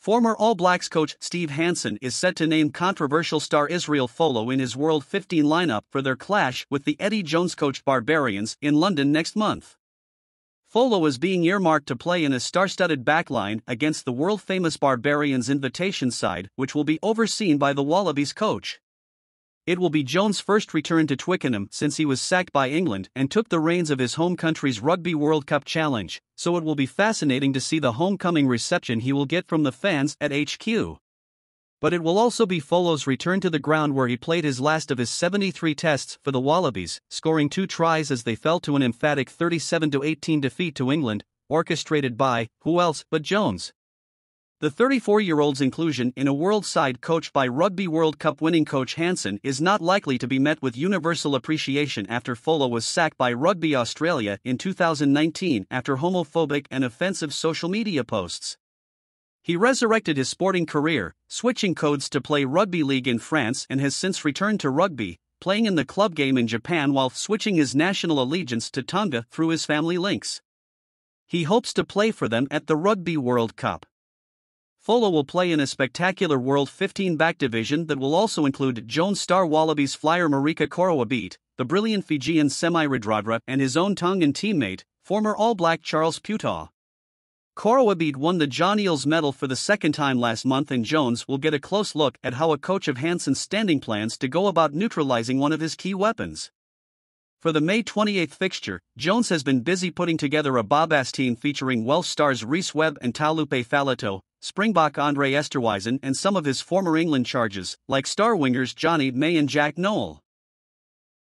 Former All Blacks coach Steve Hansen is set to name controversial star Israel Folau in his World 15 lineup for their clash with the Eddie Jones coached Barbarians in London next month. Folau is being earmarked to play in a star studded backline against the world famous Barbarians invitation side, which will be overseen by the Wallabies coach. It will be Jones' first return to Twickenham since he was sacked by England and took the reins of his home country's Rugby World Cup challenge, so it will be fascinating to see the homecoming reception he will get from the fans at HQ. But it will also be Folau's return to the ground where he played his last of his 73 tests for the Wallabies, scoring two tries as they fell to an emphatic 37 18 defeat to England, orchestrated by, who else but Jones. The 34 year old's inclusion in a world side coached by Rugby World Cup winning coach Hansen is not likely to be met with universal appreciation after Folau was sacked by Rugby Australia in 2019 after homophobic and offensive social media posts. He resurrected his sporting career, switching codes to play rugby league in France and has since returned to rugby, playing in the club game in Japan while switching his national allegiance to Tonga through his family links. He hopes to play for them at the Rugby World Cup. Folau will play in a spectacular World 15 back division that will also include Jones star Wallabies flyer Marika Koroibete, the brilliant Fijian Semi Radradra, and his own Tongan teammate, former All Black Charles Piutau. Koroibete won the John Eales medal for the second time last month, and Jones will get a close look at how a coach of Hansen's standing plans to go about neutralizing one of his key weapons. For the May 28 fixture, Jones has been busy putting together a Bobas team featuring Welsh stars Rhys Webb and Taulupe Faletau, Springbok Andre Esterhuizen and some of his former England charges, like star wingers Jonny May and Jack Nowell.